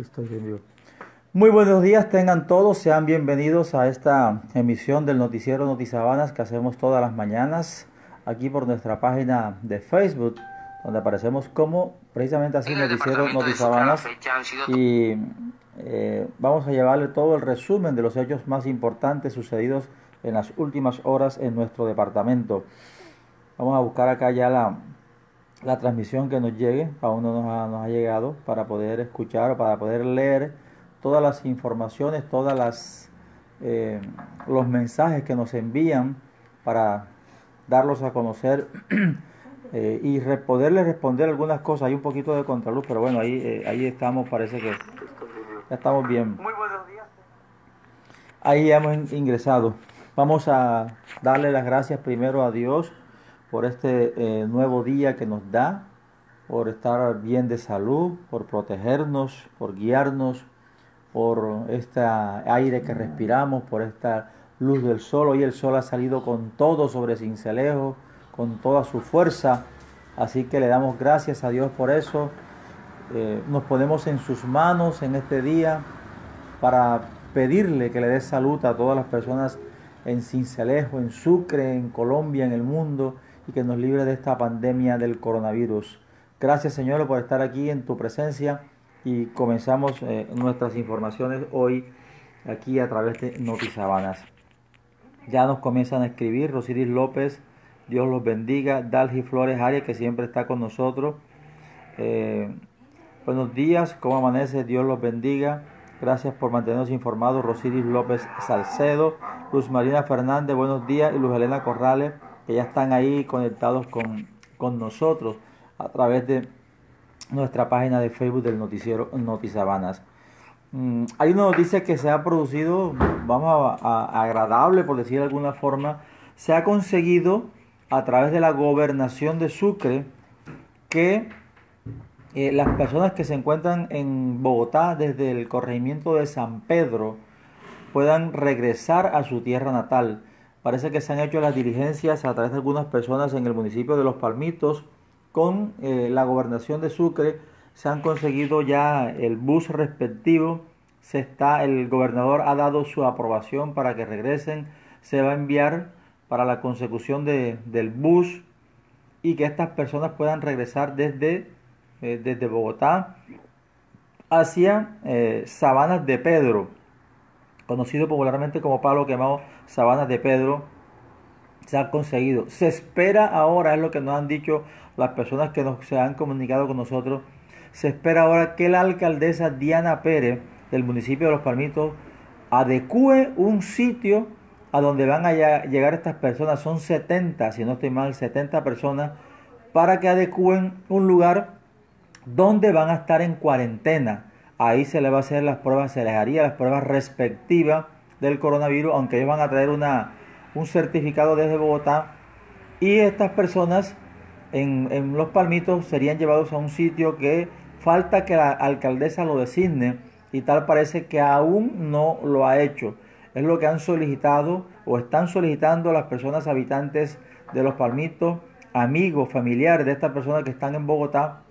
Estoy bien Muy buenos días, tengan todos, sean bienvenidos a esta emisión del noticiero Notisabanas que hacemos todas las mañanas aquí por nuestra página de Facebook, donde aparecemos como precisamente así noticiero Notisabanas y eh, vamos a llevarle todo el resumen de los hechos más importantes sucedidos en las últimas horas en nuestro departamento. Vamos a buscar acá ya la, la transmisión que nos llegue, aún no nos ha, nos ha llegado, para poder escuchar o para poder leer todas las informaciones, todas las eh, los mensajes que nos envían para darlos a conocer eh, y poderles responder algunas cosas. Hay un poquito de contraluz, pero bueno, ahí, eh, ahí estamos, parece que ya estamos bien. Muy buenos días. Ahí hemos ingresado. Vamos a darle las gracias primero a Dios por este eh, nuevo día que nos da, por estar bien de salud, por protegernos, por guiarnos, por este aire que respiramos, por esta luz del sol. Hoy el sol ha salido con todo sobre Cincelejo, con toda su fuerza. Así que le damos gracias a Dios por eso. Eh, nos ponemos en sus manos en este día para pedirle que le dé salud a todas las personas en Cincelejo, en Sucre, en Colombia, en el mundo y que nos libre de esta pandemia del coronavirus. Gracias Señor por estar aquí en tu presencia y comenzamos eh, nuestras informaciones hoy aquí a través de Notisabanas. Ya nos comienzan a escribir Rosiris López, Dios los bendiga, Dalgi Flores Arias que siempre está con nosotros. Eh, buenos días, ¿cómo amanece? Dios los bendiga. Gracias por mantenernos informados. Rosiris López Salcedo, Luz Marina Fernández, buenos días. Y Luz Elena Corrales que ya están ahí conectados con, nosotros a través de nuestra página de Facebook del noticiero Notisabanas. Mm, hay una noticia que se ha producido, vamos a, agradable por decir de alguna forma, se ha conseguido a través de la gobernación de Sucre que eh, las personas que se encuentran en Bogotá desde el corregimiento de San Pedro puedan regresar a su tierra natal. Parece que se han hecho las diligencias a través de algunas personas en el municipio de Los Palmitos con eh, la gobernación de Sucre. Se han conseguido ya el bus respectivo. Se está, el gobernador ha dado su aprobación para que regresen. Se va a enviar para la consecución de, del bus y que estas personas puedan regresar desde, eh, desde Bogotá hacia eh, Sabanas de Pedro conocido popularmente como palo quemado Sabanas de Pedro, se ha conseguido. Se espera ahora, es lo que nos han dicho las personas que nos, se han comunicado con nosotros, se espera ahora que la alcaldesa Diana Pérez del municipio de Los Palmitos adecue un sitio a donde van a llegar estas personas, son 70, si no estoy mal, 70 personas, para que adecúen un lugar donde van a estar en cuarentena ahí se le va a hacer las pruebas, se les haría las pruebas respectivas del coronavirus, aunque ellos van a traer una, un certificado desde Bogotá. Y estas personas en, en Los Palmitos serían llevados a un sitio que falta que la alcaldesa lo designe y tal parece que aún no lo ha hecho. Es lo que han solicitado o están solicitando las personas habitantes de Los Palmitos, amigos, familiares de estas personas que están en Bogotá,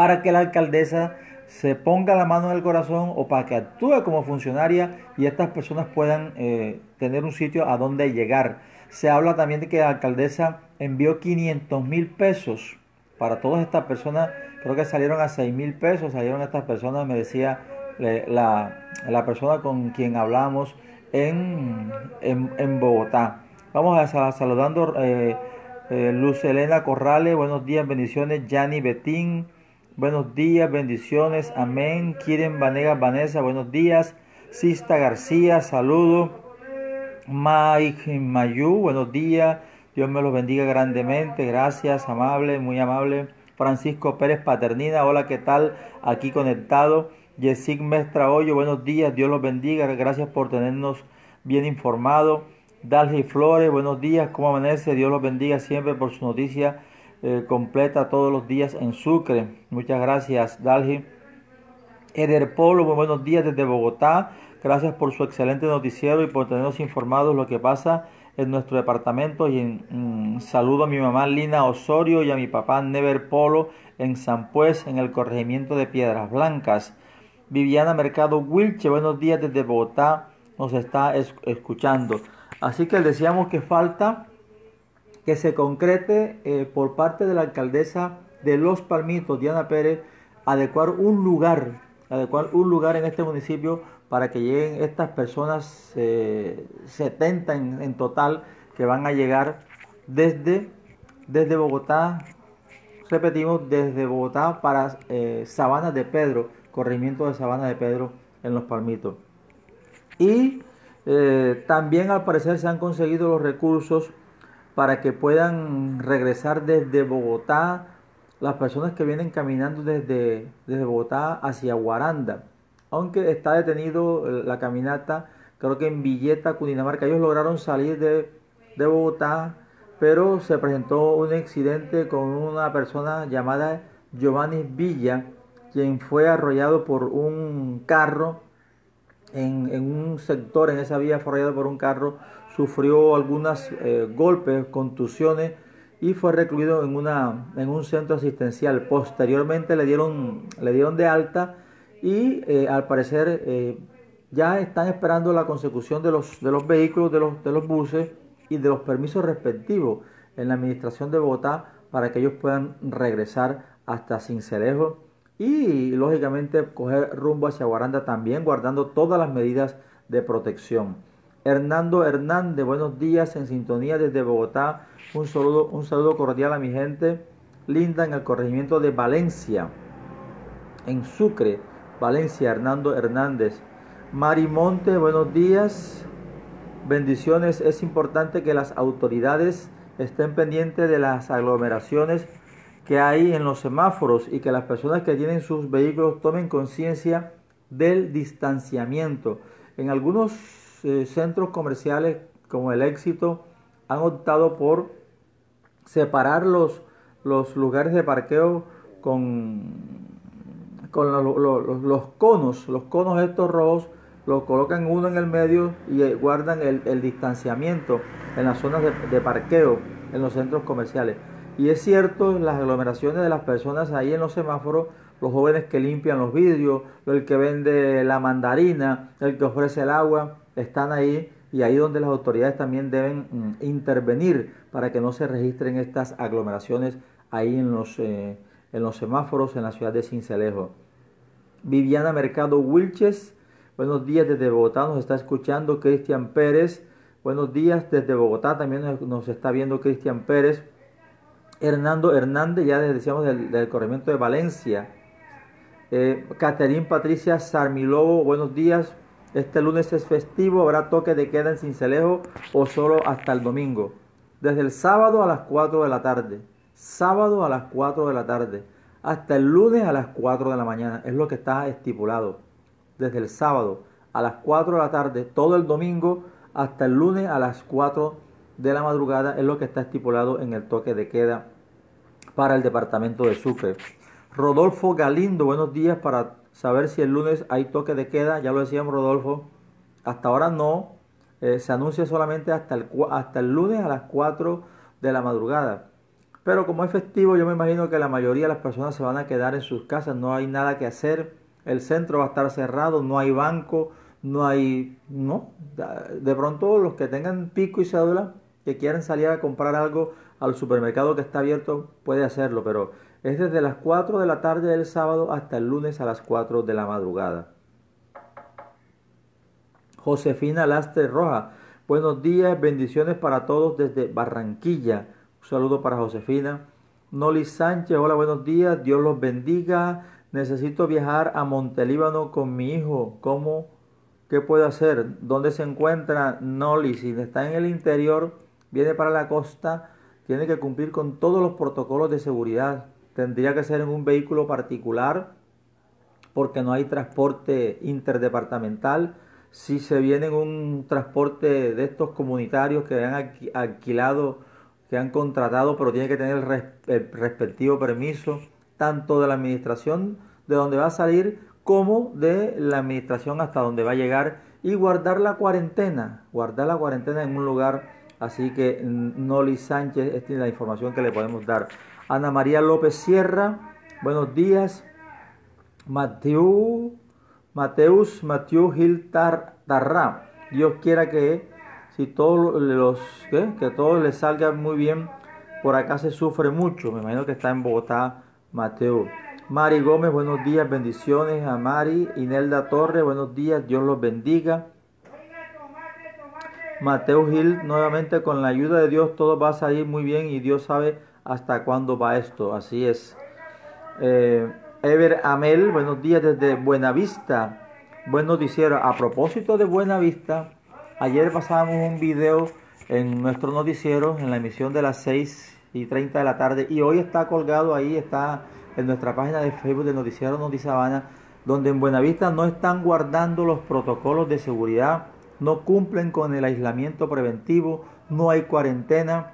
para que la alcaldesa se ponga la mano en el corazón o para que actúe como funcionaria y estas personas puedan eh, tener un sitio a donde llegar. Se habla también de que la alcaldesa envió 500 mil pesos para todas estas personas, creo que salieron a 6 mil pesos, salieron estas personas, me decía la, la, persona con quien hablamos en, en, Bogotá. Vamos a saludando eh, eh, Luz Elena Corrales, buenos días, bendiciones, Yanni Betín. Buenos días, bendiciones, amén. Kiren Vanega Vanessa, buenos días. Sista García, saludo. Mike Mayu, buenos días. Dios me los bendiga grandemente. Gracias, amable, muy amable. Francisco Pérez Paternina, hola, ¿qué tal? Aquí conectado. Yesig Mestra Hoyo, buenos días. Dios los bendiga. Gracias por tenernos bien informados. Dalgi Flores, buenos días. ¿Cómo amanece? Dios los bendiga siempre por su noticia eh, completa todos los días en Sucre. Muchas gracias, Dalgi. Eder Polo, muy buenos días desde Bogotá. Gracias por su excelente noticiero y por tenernos informados lo que pasa en nuestro departamento. Y en, saludo a mi mamá Lina Osorio y a mi papá Never Polo en San Pues, en el corregimiento de Piedras Blancas. Viviana Mercado Wilche, buenos días desde Bogotá, nos está escuchando. Así que decíamos que falta que se concrete eh, por parte de la alcaldesa de Los Palmitos, Diana Pérez, adecuar un lugar, adecuar un lugar en este municipio para que lleguen estas personas, 70 eh, en, total, que van a llegar desde, desde Bogotá, repetimos, desde Bogotá para eh, Sabana de Pedro, corrimiento de Sabana de Pedro en Los Palmitos. Y eh, también al parecer se han conseguido los recursos para que puedan regresar desde Bogotá las personas que vienen caminando desde, desde Bogotá hacia Guaranda. Aunque está detenido eh, la caminata, creo que en Villeta, Cundinamarca, ellos lograron salir de, de Bogotá, pero se presentó un accidente con una persona llamada Giovanni Villa, quien fue arrollado por un carro en, un sector, en esa vía arrollado por un carro, sufrió algunos eh, golpes, contusiones y fue recluido en, una, en un centro asistencial. Posteriormente le dieron, le dieron de alta y eh, al parecer eh, ya están esperando la consecución de los, de los vehículos, de los, de los buses y de los permisos respectivos en la administración de Bogotá para que ellos puedan regresar hasta Cincelejo y lógicamente coger rumbo hacia Guaranda también guardando todas las medidas de protección. Hernando Hernández, buenos días en sintonía desde Bogotá. Un saludo, un saludo cordial a mi gente linda en el corregimiento de Valencia, en Sucre, Valencia, Hernando Hernández. Marimonte, buenos días. Bendiciones. Es importante que las autoridades estén pendientes de las aglomeraciones que hay en los semáforos y que las personas que tienen sus vehículos tomen conciencia del distanciamiento. En algunos eh, centros comerciales como el éxito han optado por separar los, los lugares de parqueo con, con los, conos, los conos estos rojos, los colocan uno en el medio y eh, guardan el, distanciamiento en las zonas de, de parqueo en los centros comerciales. Y es cierto, las aglomeraciones de las personas ahí en los semáforos, los jóvenes que limpian los vidrios, el que vende la mandarina, el que ofrece el agua, están ahí y ahí donde las autoridades también deben mm, intervenir para que no se registren estas aglomeraciones ahí en los, eh, en los semáforos en la ciudad de Cincelejo. Viviana Mercado Wilches, buenos días desde Bogotá, nos está escuchando Cristian Pérez. Buenos días desde Bogotá, también nos está viendo Cristian Pérez. Hernando Hernández, ya decíamos del, corrimiento de Valencia. Eh, Caterín Patricia Sarmilobo, buenos días. Este lunes es festivo, habrá toque de queda en Cincelejo o solo hasta el domingo. Desde el sábado a las 4 de la tarde. Sábado a las 4 de la tarde. Hasta el lunes a las 4 de la mañana. Es lo que está estipulado. Desde el sábado a las 4 de la tarde, todo el domingo, hasta el lunes a las 4 de la madrugada es lo que está estipulado en el toque de queda para el departamento de Sucre. Rodolfo Galindo, buenos días para saber si el lunes hay toque de queda. Ya lo decíamos, Rodolfo. Hasta ahora no. Eh, se anuncia solamente hasta el, hasta el lunes a las 4 de la madrugada. Pero como es festivo, yo me imagino que la mayoría de las personas se van a quedar en sus casas. No hay nada que hacer. El centro va a estar cerrado. No hay banco. No hay. No. De pronto, los que tengan pico y cédula que quieran salir a comprar algo al supermercado que está abierto, puede hacerlo, pero es desde las 4 de la tarde del sábado hasta el lunes a las 4 de la madrugada. Josefina Lastre Roja, buenos días, bendiciones para todos desde Barranquilla. Un saludo para Josefina. Noli Sánchez, hola, buenos días, Dios los bendiga. Necesito viajar a Montelíbano con mi hijo. ¿Cómo? ¿Qué puedo hacer? ¿Dónde se encuentra Noli? Si está en el interior, viene para la costa, tiene que cumplir con todos los protocolos de seguridad. Tendría que ser en un vehículo particular porque no hay transporte interdepartamental. Si se viene en un transporte de estos comunitarios que han alquilado, que han contratado, pero tiene que tener el respectivo permiso, tanto de la administración de donde va a salir como de la administración hasta donde va a llegar y guardar la cuarentena, guardar la cuarentena en un lugar Así que Noli Sánchez, esta es la información que le podemos dar. Ana María López Sierra, buenos días. Mateo, Mateus Matthew Gil Tarra. Dios quiera que si todos los que todo les salga muy bien. Por acá se sufre mucho. Me imagino que está en Bogotá, Mateo. Mari Gómez, buenos días, bendiciones a Mari. Inelda Torres, buenos días, Dios los bendiga. Mateo Gil, nuevamente con la ayuda de Dios todo va a salir muy bien y Dios sabe hasta cuándo va esto. Así es. Eh, Ever Amel, buenos días desde Buenavista. Buen noticiero. A propósito de Buenavista, ayer pasábamos un video en nuestro noticiero en la emisión de las 6 y 30 de la tarde y hoy está colgado ahí, está en nuestra página de Facebook de Noticiero Notizabana, donde en Buenavista no están guardando los protocolos de seguridad, no cumplen con el aislamiento preventivo, no hay cuarentena,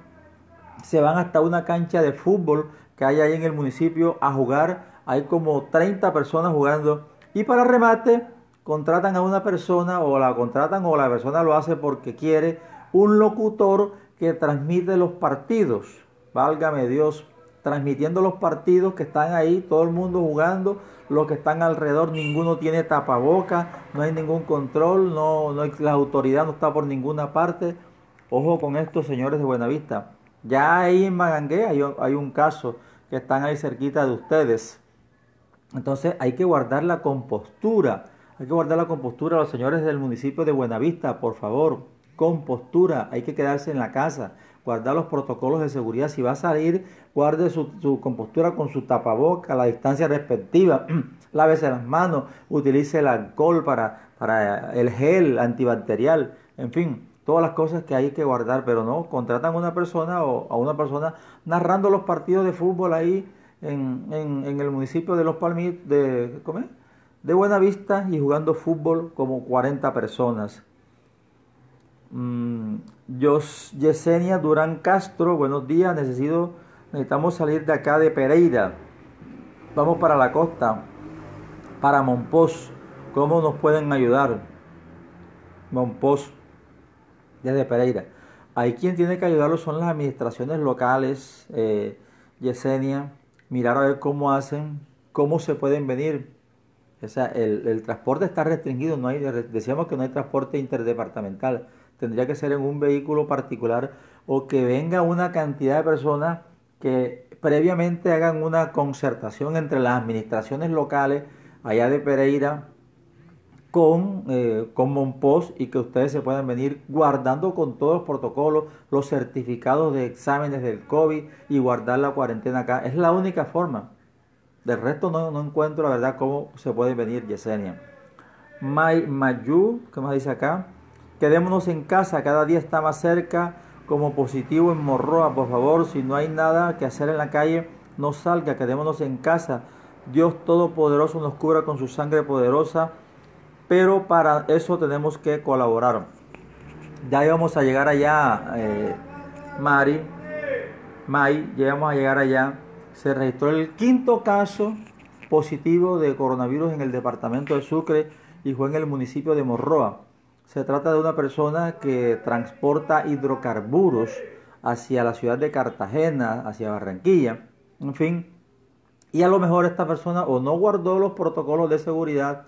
se van hasta una cancha de fútbol que hay ahí en el municipio a jugar hay como 30 personas jugando y para remate contratan a una persona o la contratan o la persona lo hace porque quiere un locutor que transmite los partidos. Válgame Dios, transmitiendo los partidos que están ahí, todo el mundo jugando, los que están alrededor, ninguno tiene tapaboca, no hay ningún control, no, no la autoridad no está por ninguna parte. Ojo con esto, señores de Buenavista. Ya ahí en Magangué hay, hay un caso que están ahí cerquita de ustedes. Entonces hay que guardar la compostura. Hay que guardar la compostura a los señores del municipio de Buenavista, por favor. Compostura. Hay que quedarse en la casa. Guardar los protocolos de seguridad. Si va a salir, guarde su, compostura con su tapaboca, la distancia respectiva. Lávese las manos. Utilice el alcohol para, para el gel antibacterial. En fin, todas las cosas que hay que guardar. Pero no, contratan a una persona o a una persona narrando los partidos de fútbol ahí en, en, el municipio de Los Palmitos, de, ¿cómo de Buenavista y jugando fútbol como 40 personas. Mm, Yesenia Durán Castro, buenos días, necesito, necesitamos salir de acá de Pereira. Vamos para la costa, para Monpós. ¿Cómo nos pueden ayudar? Monpós, desde Pereira. Ahí quien tiene que ayudarlos son las administraciones locales, eh, Yesenia, mirar a ver cómo hacen, cómo se pueden venir. O sea, el, transporte está restringido, no hay, decíamos que no hay transporte interdepartamental, tendría que ser en un vehículo particular o que venga una cantidad de personas que previamente hagan una concertación entre las administraciones locales allá de Pereira con, eh, con y que ustedes se puedan venir guardando con todos los protocolos, los certificados de exámenes del COVID y guardar la cuarentena acá. Es la única forma. Del resto no, no encuentro la verdad cómo se puede venir, Yesenia. May, Mayu, ¿qué más dice acá? Quedémonos en casa, cada día está más cerca como positivo en Morroa, por favor, si no hay nada que hacer en la calle, no salga, quedémonos en casa. Dios Todopoderoso nos cubra con su sangre poderosa pero para eso tenemos que colaborar. Ya íbamos a llegar allá, eh, Mari, May, ya íbamos a llegar allá. Se registró el quinto caso positivo de coronavirus en el departamento de Sucre y fue en el municipio de Morroa. Se trata de una persona que transporta hidrocarburos hacia la ciudad de Cartagena, hacia Barranquilla, en fin. Y a lo mejor esta persona o no guardó los protocolos de seguridad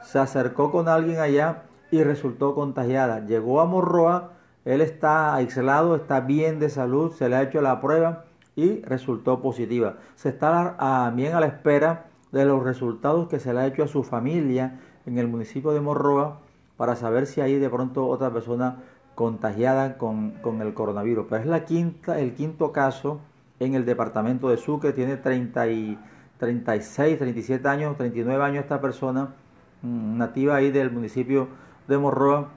se acercó con alguien allá y resultó contagiada. Llegó a Morroa, él está aislado, está bien de salud, se le ha hecho la prueba y resultó positiva. Se está también a la espera de los resultados que se le ha hecho a su familia en el municipio de Morroa para saber si hay de pronto otra persona contagiada con, el coronavirus. Pero es la quinta, el quinto caso en el departamento de Sucre, tiene 30 y, 36, 37 años, 39 años esta persona nativa ahí del municipio de Morroa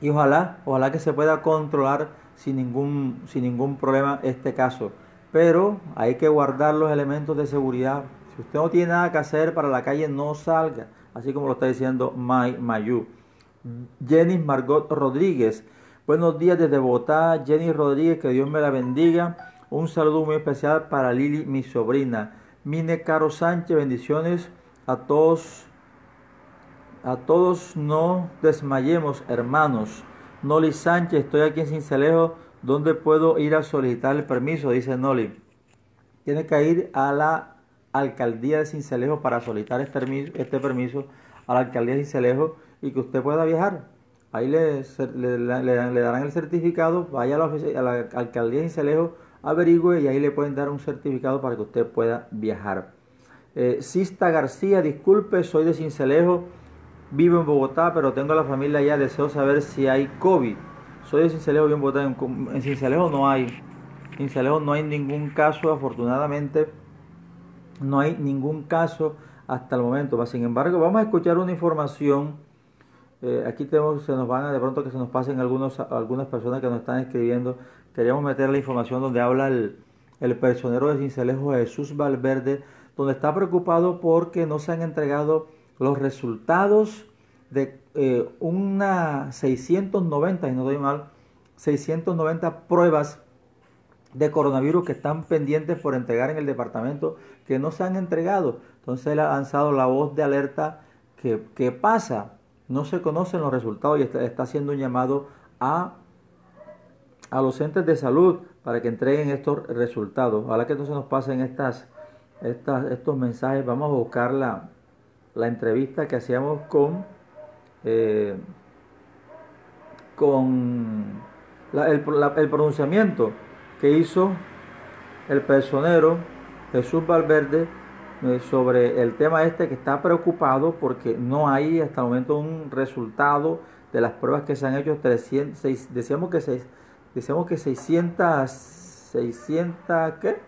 y ojalá, ojalá que se pueda controlar sin ningún, sin ningún problema este caso. Pero hay que guardar los elementos de seguridad. Si usted no tiene nada que hacer para la calle, no salga. Así como lo está diciendo May Mayu. Jenny Margot Rodríguez. Buenos días desde Bogotá. Jenny Rodríguez, que Dios me la bendiga. Un saludo muy especial para Lili, mi sobrina. Mine Caro Sánchez, bendiciones a todos a todos no desmayemos, hermanos. Noli Sánchez, estoy aquí en Cincelejo. ¿Dónde puedo ir a solicitar el permiso? Dice Noli. Tiene que ir a la alcaldía de Cincelejo para solicitar este, este permiso a la alcaldía de Cincelejo y que usted pueda viajar. Ahí le, le, darán el certificado, vaya a la, a la alcaldía de Cincelejo, averigüe y ahí le pueden dar un certificado para que usted pueda viajar. Eh, Sista García, disculpe, soy de Cincelejo, vivo en Bogotá, pero tengo la familia allá, deseo saber si hay COVID. Soy de Cincelejo, vivo en Bogotá, en, en Cincelejo no hay, en Cincelejo no hay ningún caso, afortunadamente no hay ningún caso hasta el momento. Sin embargo, vamos a escuchar una información. Eh, aquí tenemos, se nos van a de pronto que se nos pasen algunos, algunas personas que nos están escribiendo. Queríamos meter la información donde habla el, el personero de Cincelejo Jesús Valverde, donde está preocupado porque no se han entregado los resultados de eh, una 690, y no doy mal, 690 pruebas de coronavirus que están pendientes por entregar en el departamento que no se han entregado. Entonces él ha lanzado la voz de alerta que, ¿qué pasa? No se conocen los resultados y está, haciendo un llamado a, a los entes de salud para que entreguen estos resultados. Ojalá que no se nos pasen estas, estas, estos mensajes. Vamos a buscar la, entrevista que hacíamos con, eh, con el, el pronunciamiento que hizo el personero Jesús Valverde sobre el tema este que está preocupado porque no hay hasta el momento un resultado de las pruebas que se han hecho 300, decíamos que decíamos que 600 600 ¿qué?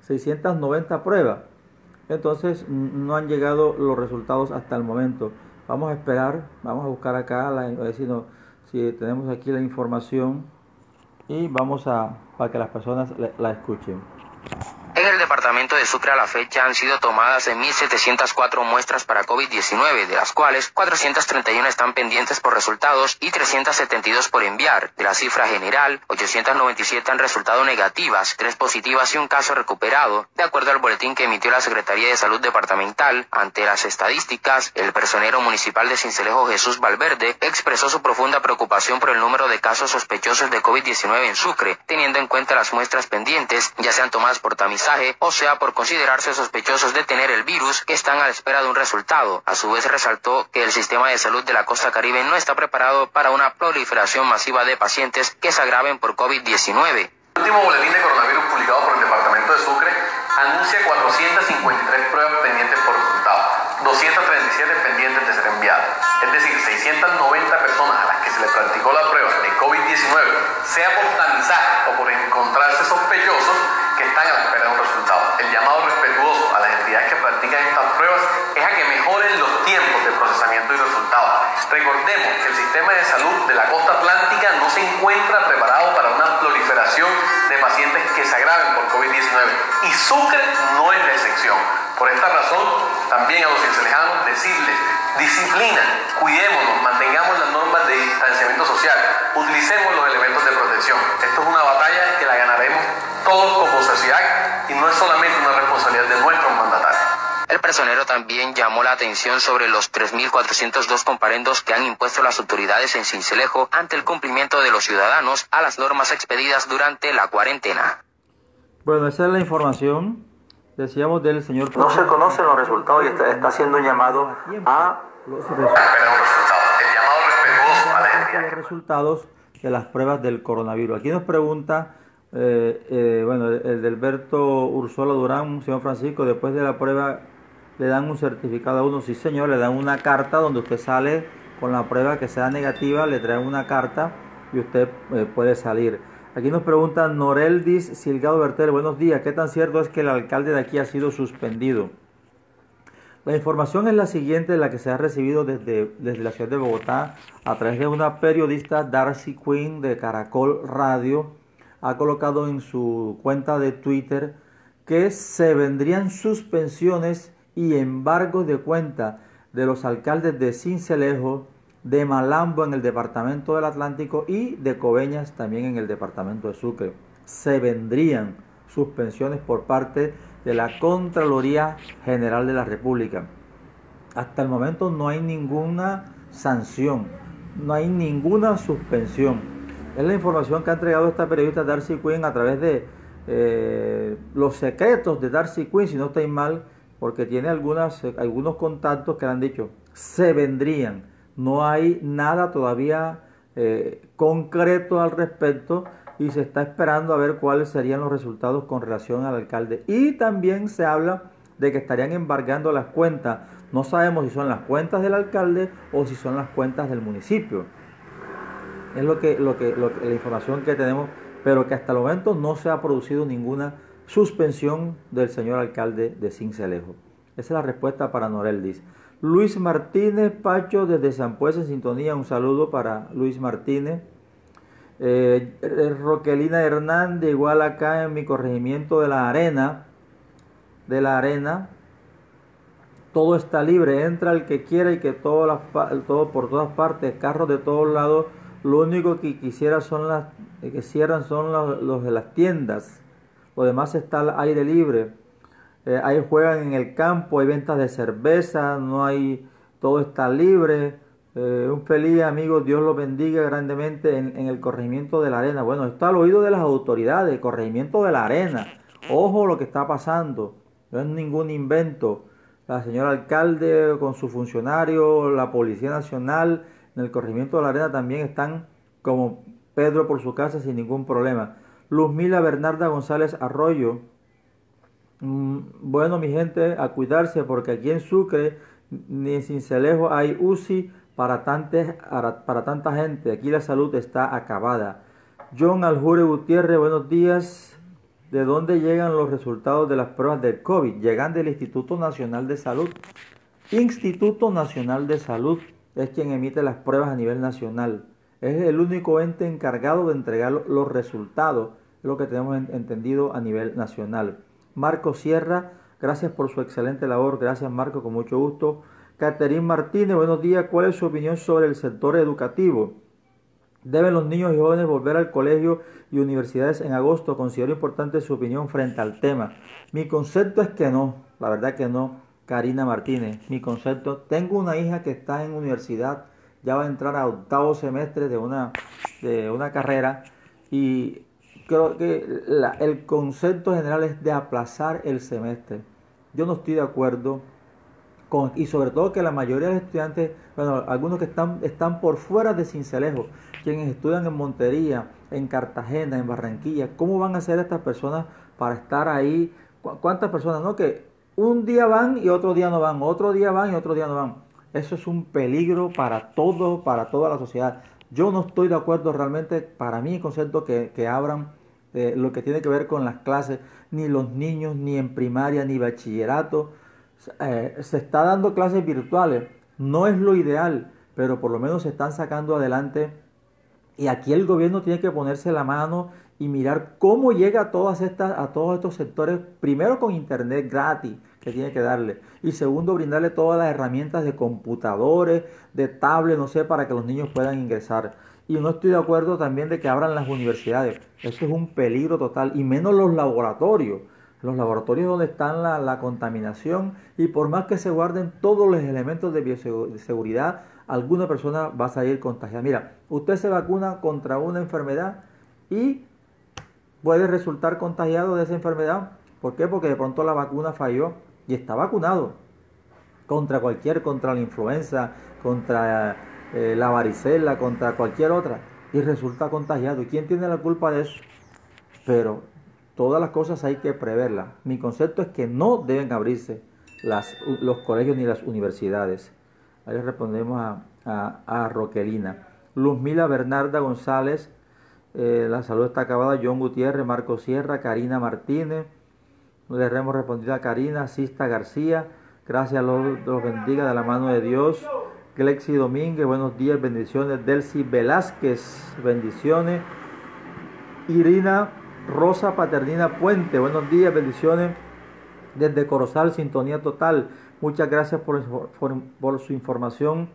690 pruebas. Entonces no han llegado los resultados hasta el momento. Vamos a esperar, vamos a buscar acá la, a ver si, si tenemos aquí la información y vamos a para que las personas la escuchen. En el departamento de Sucre a la fecha han sido tomadas 1.704 muestras para COVID-19, de las cuales 431 están pendientes por resultados y 372 por enviar. De la cifra general, 897 han resultado negativas, 3 positivas y un caso recuperado. De acuerdo al boletín que emitió la Secretaría de Salud Departamental, ante las estadísticas, el personero municipal de Cincelejo Jesús Valverde expresó su profunda preocupación por el número de casos sospechosos de COVID-19 en Sucre, teniendo en cuenta las muestras pendientes, ya sean tomadas por tamizaje o sea por considerarse sospechosos de tener el virus que están a la espera de un resultado. A su vez resaltó que el sistema de salud de la costa caribe no está preparado para una proliferación masiva de pacientes que se agraven por COVID-19. El último boletín de coronavirus publicado por el Departamento de Sucre anuncia 453 pruebas pendientes por resultado, 237 pendientes de ser enviadas. Es decir, 690 personas a las que se les practicó la prueba de COVID-19, sea por tamizaje o por encontrarse sospechosos, que están a la espera de un resultado. El llamado respetuoso a las entidades que practican estas pruebas es a que mejoren los tiempos de procesamiento y resultado. Recordemos que el sistema de salud de la costa atlántica no se encuentra preparado para una proliferación de pacientes que se agraven por COVID-19 y Sucre no es la excepción. Por esta razón, también a los cincelejanos decirles, disciplina, cuidémonos, mantengamos las normas de distanciamiento social, utilicemos los elementos de protección. Esto es una batalla que la ganaremos todos como sociedad y no es solamente una responsabilidad de nuestros mandatarios. El personero también llamó la atención sobre los 3.402 comparendos que han impuesto las autoridades en Cincelejo ante el cumplimiento de los ciudadanos a las normas expedidas durante la cuarentena. Bueno, esa es la información. Decíamos del señor. No se conocen los resultados y está, está haciendo un llamado a los resultados. Los resultados de las pruebas del coronavirus. Aquí nos pregunta eh, eh, bueno, el de Alberto Ursola Durán, señor Francisco, después de la prueba le dan un certificado a uno, sí señor, le dan una carta donde usted sale con la prueba que sea negativa, le traen una carta y usted eh, puede salir. Aquí nos pregunta Noreldis Silgado Bertel, buenos días, ¿qué tan cierto es que el alcalde de aquí ha sido suspendido? La información es la siguiente, la que se ha recibido desde, desde la ciudad de Bogotá a través de una periodista Darcy Quinn de Caracol Radio, ha colocado en su cuenta de Twitter que se vendrían suspensiones y embargos de cuenta de los alcaldes de Cincelejo, de Malambo en el departamento del Atlántico y de Coveñas también en el departamento de Sucre. Se vendrían suspensiones por parte de la Contraloría General de la República. Hasta el momento no hay ninguna sanción, no hay ninguna suspensión. Es la información que ha entregado esta periodista Darcy Quinn a través de, eh, los secretos de Darcy Quinn, si no estoy mal, porque tiene algunos contactos que le han dicho, se vendrían. No hay nada todavía eh, concreto al respecto y se está esperando a ver cuáles serían los resultados con relación al alcalde. Y también se habla de que estarían embargando las cuentas. No sabemos si son las cuentas del alcalde o si son las cuentas del municipio. Es lo que, lo que, la información que tenemos, pero que hasta el momento no se ha producido ninguna suspensión del señor alcalde de Cincelejo. Esa es la respuesta para Noreldis. Luis Martínez Pacho desde San Pues en sintonía. Un saludo para Luis Martínez. Eh, eh, Roquelina Hernández, igual acá en mi corregimiento de la arena. De la arena. Todo está libre. Entra el que quiera y que todo, las, todo por todas partes, carros de todos lados. Lo único que quisiera son las que cierran son los, los de las tiendas. Lo demás está al aire libre eh, ahí juegan en el campo, hay ventas de cerveza, no hay, todo está libre. Eh, un feliz amigo, Dios lo bendiga grandemente en, el corregimiento de la arena. Bueno, está al oído de las autoridades, corregimiento de la arena. Ojo lo que está pasando, no es ningún invento. La señora alcalde con su funcionario, la Policía Nacional, en el corregimiento de la arena también están como Pedro por su casa sin ningún problema. Luzmila Bernarda González Arroyo, Mm, bueno, mi gente, a cuidarse porque aquí en Sucre ni en Cincelejo hay UCI para, para tanta gente. Aquí la salud está acabada. John Aljure Gutiérrez, buenos días. ¿De dónde llegan los resultados de las pruebas del COVID? Llegan del Instituto Nacional de Salud. Instituto Nacional de Salud es quien emite las pruebas a nivel nacional. Es el único ente encargado de entregar los resultados, lo que tenemos entendido a nivel nacional. Marco Sierra, gracias por su excelente labor, gracias Marco, con mucho gusto. Caterín Martínez, buenos días, ¿cuál es su opinión sobre el sector educativo? ¿Deben los niños y jóvenes volver al colegio y universidades en agosto? Considero importante su opinión frente al tema. Mi concepto es que no, la verdad que no, Karina Martínez. Mi concepto, tengo una hija que está en universidad, ya va a entrar a octavo semestre de una, de una carrera y creo que el concepto general es de aplazar el semestre. Yo no estoy de acuerdo y sobre todo que la mayoría de los estudiantes, bueno, algunos que están, están por fuera de Cincelejo, quienes estudian en Montería, en Cartagena, en Barranquilla, ¿cómo van a ser estas personas para estar ahí? ¿Cuántas personas? No, que un día van y otro día no van, otro día van y otro día no van. Eso es un peligro para todo, para toda la sociedad. Yo no estoy de acuerdo realmente, para mí el concepto que, que abran lo que tiene que ver con las clases, ni los niños, ni en primaria, ni bachillerato. Eh, se está dando clases virtuales, no es lo ideal, pero por lo menos se están sacando adelante. Y aquí el gobierno tiene que ponerse la mano y mirar cómo llega a, todas estas, a todos estos sectores, primero con internet gratis que tiene que darle, y segundo brindarle todas las herramientas de computadores, de tablets, no sé, para que los niños puedan ingresar. Y no estoy de acuerdo también de que abran las universidades. Eso es un peligro total. Y menos los laboratorios. Los laboratorios donde está la, la contaminación. Y por más que se guarden todos los elementos de bioseguridad, alguna persona va a salir contagiada. Mira, usted se vacuna contra una enfermedad y puede resultar contagiado de esa enfermedad. ¿Por qué? Porque de pronto la vacuna falló y está vacunado contra cualquier, contra la influenza, contra eh, la varicela, contra cualquier otra, y resulta contagiado. ¿Y quién tiene la culpa de eso? Pero todas las cosas hay que preverlas. Mi concepto es que no deben abrirse los colegios ni las universidades. Ahí respondemos a, a, Roquelina. Luzmila Bernarda González, eh, la salud está acabada. John Gutiérrez, Marco Sierra, Karina Martínez. Le hemos respondido a Karina, Sista García. Gracias, los, los bendiga de la mano de Dios. Glexi Domínguez, buenos días, bendiciones. Delcy Velázquez, bendiciones. Irina Rosa Paternina Puente, buenos días, bendiciones. Desde Corozal, sintonía total. Muchas gracias por, su información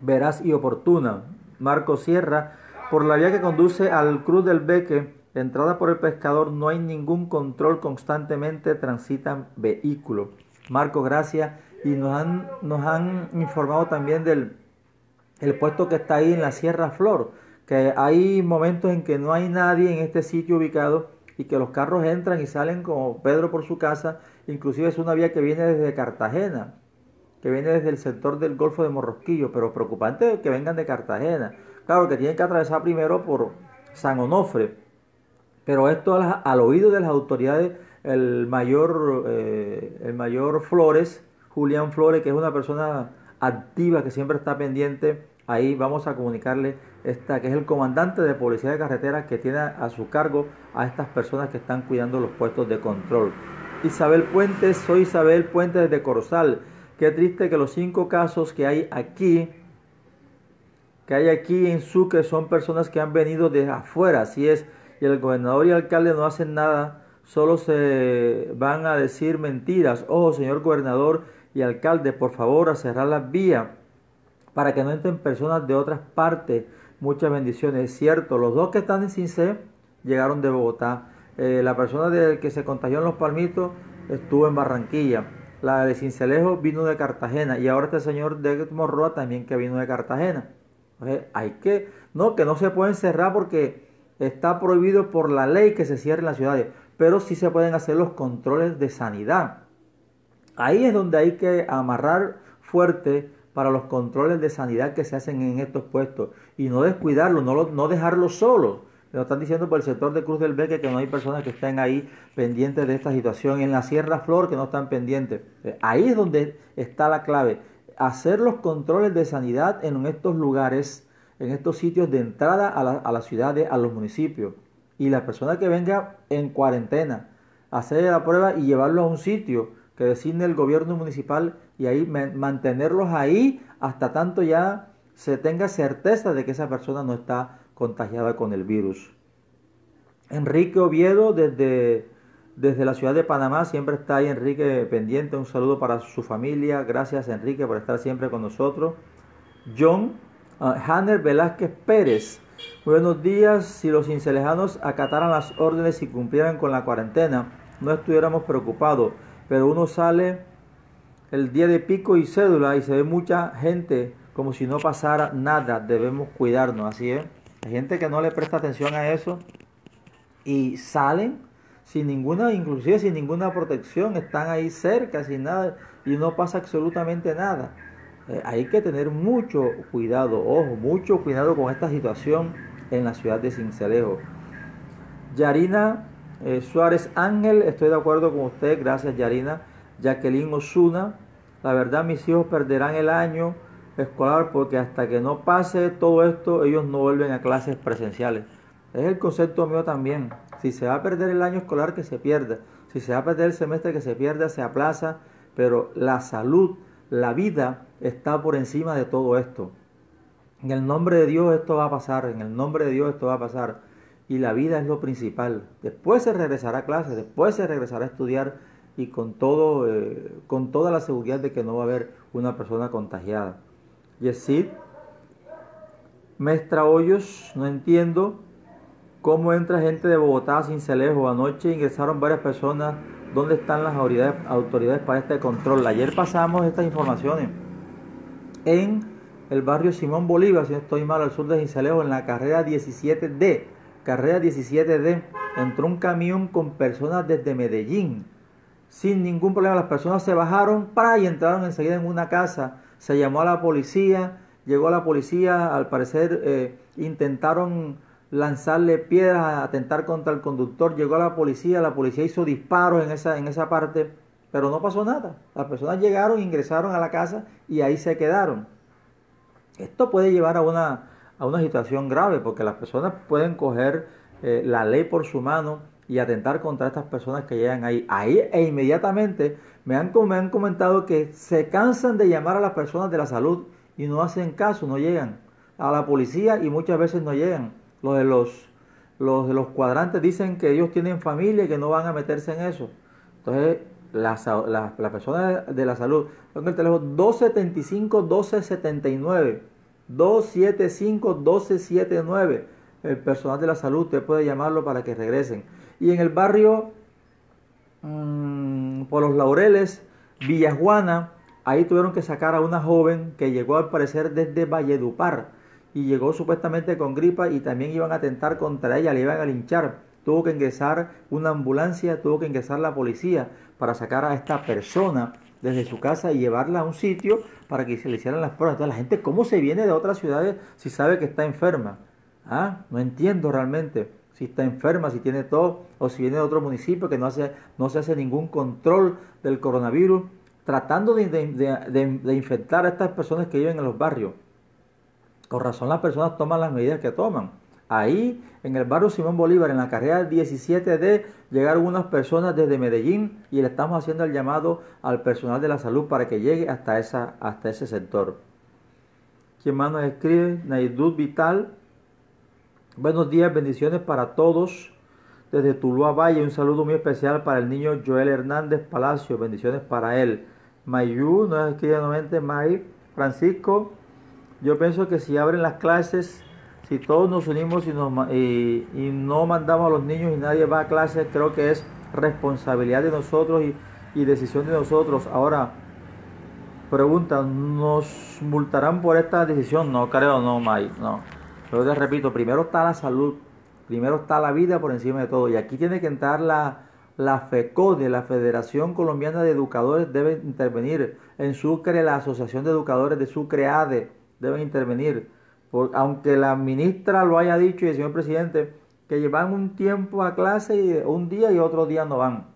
veraz y oportuna. Marco Sierra, por la vía que conduce al Cruz del Beque, entrada por el pescador, no hay ningún control, constantemente transitan vehículos. Marco, gracias y nos han, nos han informado también del el puesto que está ahí en la Sierra Flor, que hay momentos en que no hay nadie en este sitio ubicado y que los carros entran y salen como Pedro por su casa, inclusive es una vía que viene desde Cartagena, que viene desde el sector del Golfo de Morrosquillo, pero preocupante que vengan de Cartagena. Claro que tienen que atravesar primero por San Onofre, pero esto al, oído de las autoridades, el mayor, eh, el mayor Flores, Julián Flores, que es una persona activa que siempre está pendiente, ahí vamos a comunicarle esta, que es el comandante de policía de carretera que tiene a su cargo a estas personas que están cuidando los puestos de control. Isabel Puentes, soy Isabel Puentes de Corozal. Qué triste que los cinco casos que hay aquí, que hay aquí en Sucre, son personas que han venido de afuera, así es, y el gobernador y el alcalde no hacen nada, solo se van a decir mentiras. Ojo, señor gobernador y alcalde, por favor, a cerrar las vías para que no entren personas de otras partes. Muchas bendiciones. Es cierto, los dos que están en Cincé llegaron de Bogotá. Eh, la persona de, que se contagió en Los Palmitos estuvo en Barranquilla. La de Cincelejo vino de Cartagena. Y ahora este señor de Morroa también que vino de Cartagena. hay que, no, que no se pueden cerrar porque está prohibido por la ley que se cierren las ciudades. Pero sí se pueden hacer los controles de sanidad. Ahí es donde hay que amarrar fuerte para los controles de sanidad que se hacen en estos puestos y no descuidarlo, no, no dejarlo solo. Lo están diciendo por el sector de Cruz del Beque que no hay personas que estén ahí pendientes de esta situación. En la Sierra Flor que no están pendientes. Eh, ahí es donde está la clave. Hacer los controles de sanidad en estos lugares, en estos sitios de entrada a, la, a las ciudades, a los municipios. Y la persona que venga en cuarentena, hacer la prueba y llevarlo a un sitio que designe el gobierno municipal y ahí mantenerlos ahí hasta tanto ya se tenga certeza de que esa persona no está contagiada con el virus. Enrique Oviedo desde, desde la ciudad de Panamá, siempre está ahí Enrique pendiente, un saludo para su familia, gracias Enrique por estar siempre con nosotros. John uh, Hanner Velázquez Pérez, buenos días, si los cincelejanos acataran las órdenes y cumplieran con la cuarentena, no estuviéramos preocupados, pero uno sale el día de pico y cédula y se ve mucha gente como si no pasara nada, debemos cuidarnos, así es. Hay gente que no le presta atención a eso y salen sin ninguna, inclusive sin ninguna protección, están ahí cerca, sin nada, y no pasa absolutamente nada. Eh, hay que tener mucho cuidado, ojo, mucho cuidado con esta situación en la ciudad de Cincelejo. Yarina eh, Suárez Ángel, estoy de acuerdo con usted, gracias Yarina. Jacqueline Osuna, la verdad mis hijos perderán el año escolar porque hasta que no pase todo esto ellos no vuelven a clases presenciales. Es el concepto mío también. Si se va a perder el año escolar, que se pierda. Si se va a perder el semestre, que se pierda, se aplaza. Pero la salud, la vida está por encima de todo esto. En el nombre de Dios esto va a pasar. En el nombre de Dios esto va a pasar. Y la vida es lo principal. Después se regresará a clases, después se regresará a estudiar y con, todo, eh, con toda la seguridad de que no va a haber una persona contagiada. Yesid, Mestra Hoyos, no entiendo cómo entra gente de Bogotá sin celejo. Anoche ingresaron varias personas. ¿Dónde están las autoridades, autoridades para este control? Ayer pasamos estas informaciones en el barrio Simón Bolívar, si no estoy mal, al sur de Cincelejo, en la carrera 17D. Carrera 17D, entró un camión con personas desde Medellín sin ningún problema. Las personas se bajaron para y entraron enseguida en una casa. Se llamó a la policía, llegó la policía, al parecer eh, intentaron lanzarle piedras, atentar contra el conductor, llegó la policía, la policía hizo disparos en esa, en esa parte, pero no pasó nada. Las personas llegaron, ingresaron a la casa y ahí se quedaron. Esto puede llevar a una, a una situación grave porque las personas pueden coger eh, la ley por su mano y atentar contra estas personas que llegan ahí. Ahí e inmediatamente me han, me han comentado que se cansan de llamar a las personas de la salud y no hacen caso, no llegan a la policía y muchas veces no llegan. Los de los, los de los cuadrantes dicen que ellos tienen familia y que no van a meterse en eso. Entonces, las la, la personas de la salud, con el teléfono 275-1279, 275-1279. El personal de la salud, usted puede llamarlo para que regresen. Y en el barrio, mm, por los Laureles, Villajuana, ahí tuvieron que sacar a una joven que llegó al parecer desde Valledupar y llegó supuestamente con gripa y también iban a atentar contra ella, le iban a linchar. tuvo que ingresar una ambulancia, tuvo que ingresar la policía para sacar a esta persona desde su casa y llevarla a un sitio para que se le hicieran las pruebas. Entonces la gente, ¿cómo se viene de otras ciudades si sabe que está enferma? ¿Ah? No entiendo realmente si está enferma, si tiene todo, o si viene de otro municipio que no, hace, no se hace ningún control del coronavirus, tratando de, infectar a estas personas que viven en los barrios. Con razón las personas toman las medidas que toman. Ahí, en el barrio Simón Bolívar, en la carrera 17D, llegaron unas personas desde Medellín y le estamos haciendo el llamado al personal de la salud para que llegue hasta, esa, hasta ese sector. ¿Quién más nos escribe? Naidud Vital. Buenos días, bendiciones para todos. Desde Tuluá Valle, un saludo muy especial para el niño Joel Hernández Palacio. Bendiciones para él. Mayu, nos escribe nuevamente May. Francisco, yo pienso que si abren las clases si todos nos unimos y, y, no mandamos a los niños y nadie va a clase, creo que es responsabilidad de nosotros y, decisión de nosotros. Ahora, pregunta, ¿nos multarán por esta decisión? No creo, no, May, no. Pero te repito, primero está la salud, primero está la vida por encima de todo. Y aquí tiene que entrar la, la FECODE, la Federación Colombiana de Educadores, debe intervenir. En Sucre, la Asociación de Educadores de Sucre ADE deben intervenir aunque la ministra lo haya dicho y el señor presidente, que llevan un tiempo a clase y un día y otro día no van.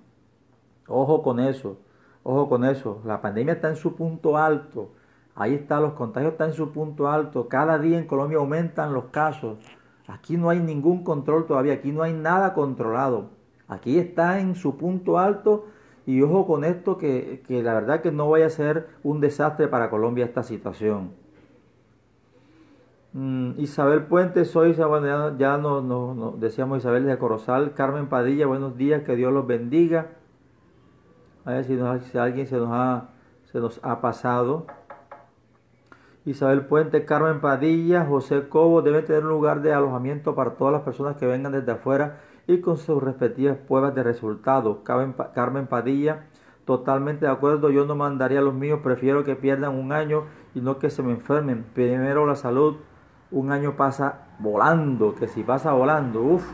Ojo con eso, ojo con eso. La pandemia está en su punto alto. Ahí está, los contagios están en su punto alto. Cada día en Colombia aumentan los casos. Aquí no hay ningún control todavía, aquí no hay nada controlado. Aquí está en su punto alto y ojo con esto que, que la verdad que no vaya a ser un desastre para Colombia esta situación. Mm, Isabel Puente, soy bueno, ya, nos decíamos Isabel de Corozal, Carmen Padilla, buenos días, que Dios los bendiga. A ver si, alguien se nos, ha, se nos ha pasado. Isabel Puente, Carmen Padilla, José Cobo deben tener un lugar de alojamiento para todas las personas que vengan desde afuera y con sus respectivas pruebas de resultado. Carmen Padilla, totalmente de acuerdo, yo no mandaría a los míos, prefiero que pierdan un año y no que se me enfermen. Primero la salud un año pasa volando, que si pasa volando, uff,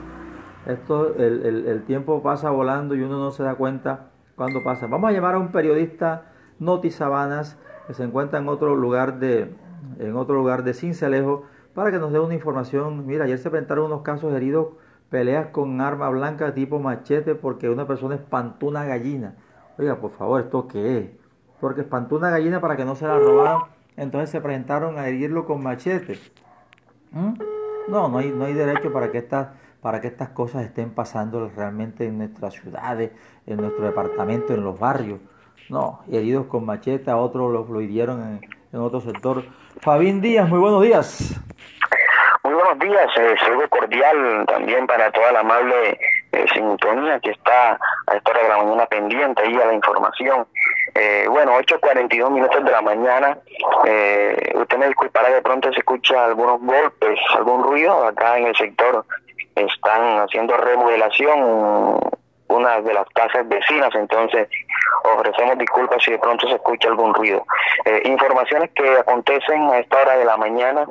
esto, el, tiempo pasa volando y uno no se da cuenta cuando pasa. Vamos a llamar a un periodista Noti Sabanas que se encuentra en otro lugar de, en otro lugar de Cincelejo para que nos dé una información. Mira, ayer se presentaron unos casos heridos, peleas con arma blanca tipo machete porque una persona espantó una gallina. Oiga, por favor, ¿esto qué es? Porque espantó una gallina para que no se la robaran, entonces se presentaron a herirlo con machete. ¿Mm? No, no hay, no hay derecho para que estas para que estas cosas estén pasando realmente en nuestras ciudades, en nuestro departamento, en los barrios. No, heridos con macheta, otros los lo hirieron en, otro sector. Fabín Díaz, muy buenos días. Muy buenos días, eh, saludo cordial también para toda la amable eh, sintonía que está a esta hora de la mañana pendiente ahí a la información. Eh, bueno, 8.42 minutos de la mañana. Eh, usted me disculpará, de pronto se escucha algunos golpes, algún ruido. Acá en el sector están haciendo remodelación una de las casas vecinas, entonces ofrecemos disculpas si de pronto se escucha algún ruido. Eh, informaciones que acontecen a esta hora de la mañana.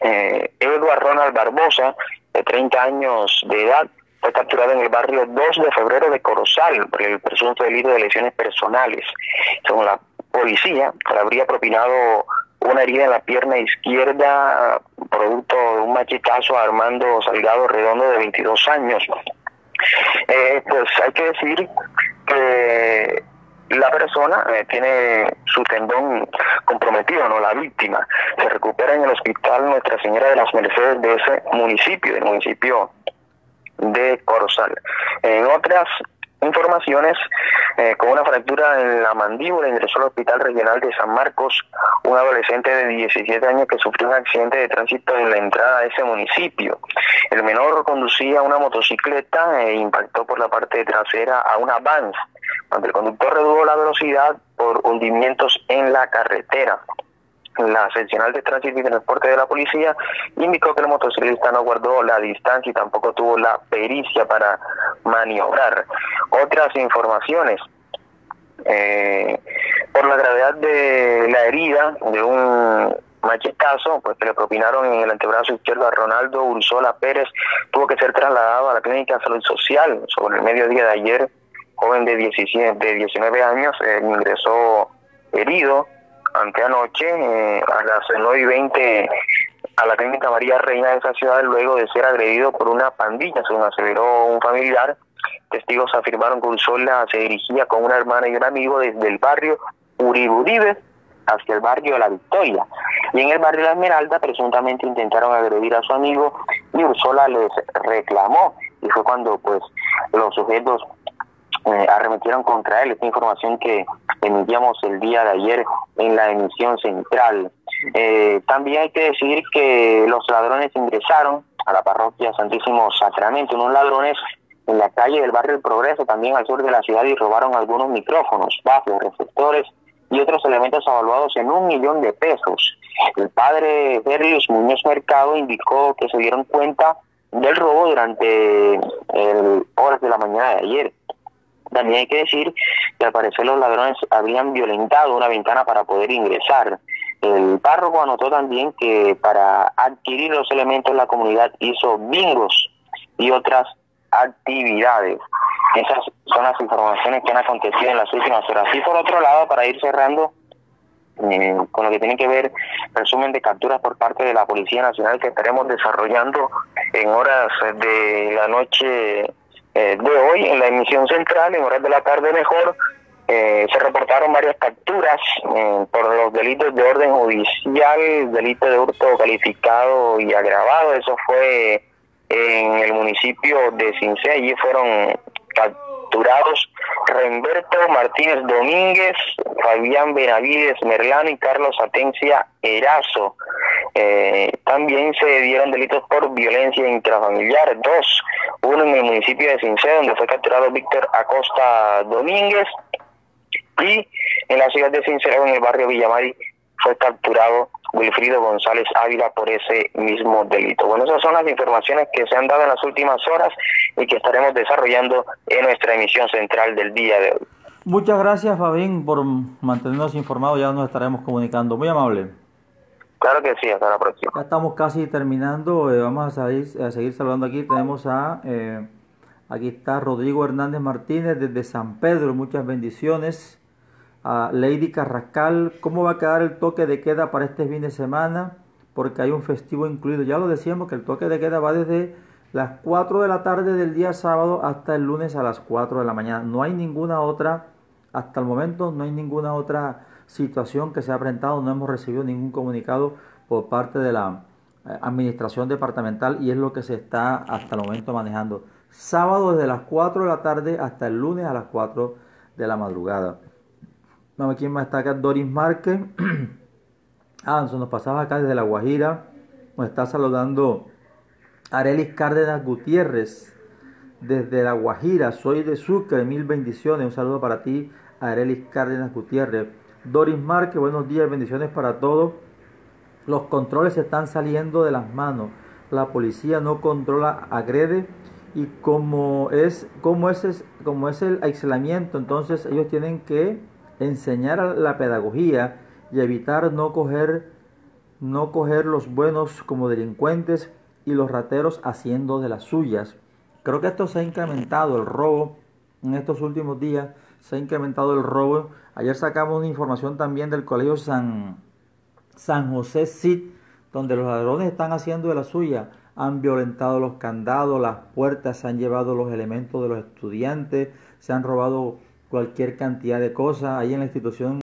Eh, Edward Ronald Barbosa, de 30 años de edad, fue capturado en el barrio 2 de febrero de Corozal por el presunto delito de lesiones personales. Según la policía, le habría propinado una herida en la pierna izquierda producto de un machetazo a Armando Salgado Redondo de 22 años. Eh, pues hay que decir que la persona eh, tiene su tendón comprometido, no la víctima. Se recupera en el hospital Nuestra Señora de las Mercedes de ese municipio, del municipio de Corozal. En otras informaciones, eh, con una fractura en la mandíbula, ingresó al Hospital Regional de San Marcos un adolescente de 17 años que sufrió un accidente de tránsito en la entrada de ese municipio. El menor conducía una motocicleta e impactó por la parte trasera a una van, donde el conductor redujo la velocidad por hundimientos en la carretera la seccional de tránsito y transporte de la policía indicó que el motociclista no guardó la distancia y tampoco tuvo la pericia para maniobrar. Otras informaciones. Eh, por la gravedad de la herida de un machetazo pues que le propinaron en el antebrazo izquierdo a Ronaldo Ursola Pérez tuvo que ser trasladado a la clínica de salud social sobre el mediodía de ayer joven de 17 de 19 años eh, ingresó herido ante anoche eh, a las 9 y 20 a la clínica María Reina de esa ciudad luego de ser agredido por una pandilla, según aseveró un familiar. Testigos afirmaron que Ursola se dirigía con una hermana y un amigo desde el barrio Uriburibe hacia el barrio La Victoria. Y en el barrio La Esmeralda presuntamente intentaron agredir a su amigo y Ursola les reclamó. Y fue cuando pues los sujetos eh, arremetieron contra él. Esta información que emitíamos el día de ayer en la emisión central. Eh, también hay que decir que los ladrones ingresaron a la parroquia Santísimo Sacramento, unos ladrones en la calle del barrio El Progreso, también al sur de la ciudad, y robaron algunos micrófonos, bajos, receptores y otros elementos avaluados en un millón de pesos. El padre Berlius Muñoz Mercado indicó que se dieron cuenta del robo durante el, horas de la mañana de ayer. También hay que decir que al parecer los ladrones habían violentado una ventana para poder ingresar. El párroco anotó también que para adquirir los elementos la comunidad hizo bingos y otras actividades. Esas son las informaciones que han acontecido en las últimas horas. Y por otro lado, para ir cerrando eh, con lo que tiene que ver resumen de capturas por parte de la Policía Nacional que estaremos desarrollando en horas de la noche eh, de hoy en la emisión central, en horas de la tarde mejor, eh, se reportaron varias capturas eh, por los delitos de orden judicial, delito de hurto calificado y agravado. Eso fue en el municipio de Cincé. Allí fueron capturados Remberto Martínez Domínguez, Fabián Benavides Merlano y Carlos Atencia Erazo. Eh, también se dieron delitos por violencia intrafamiliar, dos, uno en el municipio de Cincé, donde fue capturado Víctor Acosta Domínguez, y en la ciudad de Cincé, en el barrio Villamari, fue capturado Wilfrido González Ávila por ese mismo delito. Bueno, esas son las informaciones que se han dado en las últimas horas y que estaremos desarrollando en nuestra emisión central del día de hoy. Muchas gracias, Fabín, por mantenernos informados. Ya nos estaremos comunicando. Muy amable. Claro que sí, hasta la próxima. Ya estamos casi terminando. Eh, vamos a, a, seguir saludando aquí. Tenemos a. Eh, aquí está Rodrigo Hernández Martínez desde San Pedro. Muchas bendiciones a Lady Carrascal, ¿cómo va a quedar el toque de queda para este fin de semana? Porque hay un festivo incluido. Ya lo decíamos que el toque de queda va desde las 4 de la tarde del día sábado hasta el lunes a las 4 de la mañana. No hay ninguna otra, hasta el momento no hay ninguna otra situación que se ha presentado, no hemos recibido ningún comunicado por parte de la eh, administración departamental y es lo que se está hasta el momento manejando. Sábado desde las 4 de la tarde hasta el lunes a las 4 de la madrugada. Vamos, ¿quién más está acá? Doris Márquez. ah, nos pasaba acá desde La Guajira. Nos está saludando Arelis Cárdenas Gutiérrez desde La Guajira. Soy de Sucre, mil bendiciones. Un saludo para ti, Arelis Cárdenas Gutiérrez. Doris Márquez, buenos días, bendiciones para todos. Los controles se están saliendo de las manos. La policía no controla, agrede y como es, como es, como es el aislamiento, entonces ellos tienen que enseñar la pedagogía y evitar no coger, no coger los buenos como delincuentes y los rateros haciendo de las suyas. Creo que esto se ha incrementado, el robo en estos últimos días, se ha incrementado el robo. Ayer sacamos una información también del Colegio San, San José Cid, donde los ladrones están haciendo de la suya. Han violentado los candados, las puertas, se han llevado los elementos de los estudiantes, se han robado cualquier cantidad de cosas. Ahí en la institución